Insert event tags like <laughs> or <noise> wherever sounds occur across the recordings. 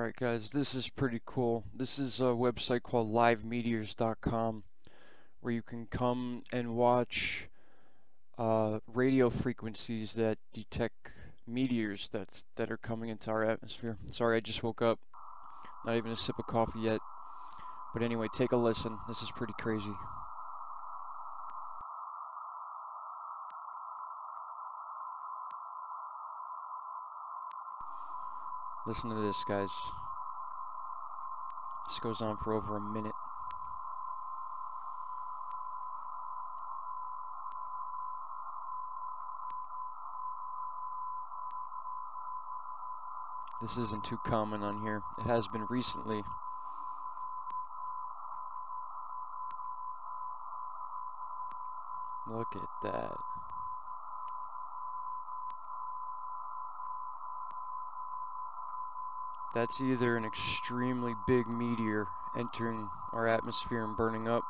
Alright guys, this is pretty cool. This is a website called livemeteors.com where you can come and watch uh, radio frequencies that detect meteors that's, that are coming into our atmosphere. Sorry, I just woke up. Not even a sip of coffee yet. But anyway, take a listen. This is pretty crazy. Listen to this, guys. This goes on for over a minute. This isn't too common on here. It has been recently. Look at that. That's either an extremely big meteor entering our atmosphere and burning up.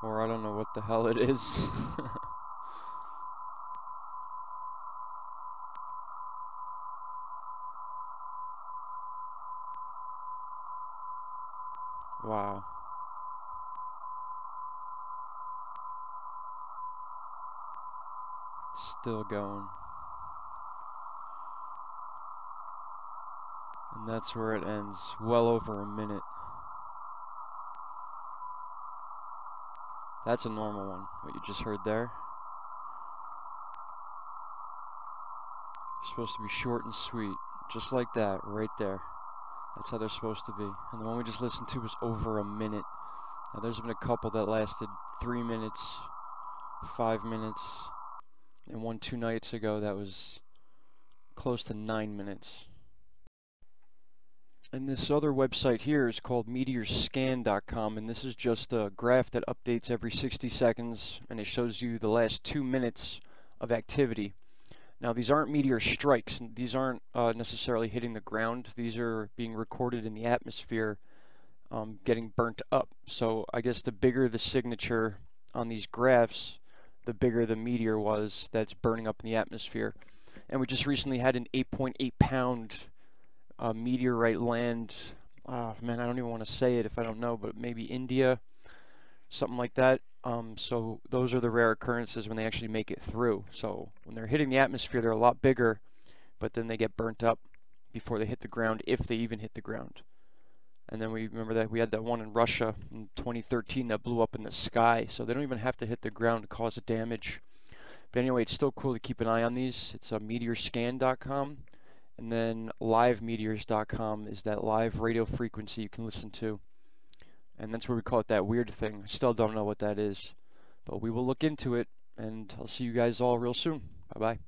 Or I don't know what the hell it is. <laughs> wow. Still going. And that's where it ends. Well over a minute. That's a normal one, what you just heard there. supposed to be short and sweet. Just like that, right there. That's how they're supposed to be. And the one we just listened to was over a minute. Now there's been a couple that lasted three minutes, five minutes, and one two nights ago that was close to nine minutes. And this other website here is called meteorscan.com and this is just a graph that updates every 60 seconds and it shows you the last two minutes of activity. Now these aren't meteor strikes, these aren't uh, necessarily hitting the ground, these are being recorded in the atmosphere um, getting burnt up. So I guess the bigger the signature on these graphs, the bigger the meteor was that's burning up in the atmosphere. And we just recently had an 8.8 .8 pound uh, meteorite land. Oh man, I don't even want to say it if I don't know, but maybe India, something like that. Um, so those are the rare occurrences when they actually make it through. So when they're hitting the atmosphere, they're a lot bigger, but then they get burnt up before they hit the ground, if they even hit the ground. And then we remember that we had that one in Russia in 2013 that blew up in the sky. So they don't even have to hit the ground to cause damage. But anyway, it's still cool to keep an eye on these. It's uh, meteorscan.com. And then livemeteors.com is that live radio frequency you can listen to. And that's where we call it that weird thing. I still don't know what that is. But we will look into it. And I'll see you guys all real soon. Bye-bye.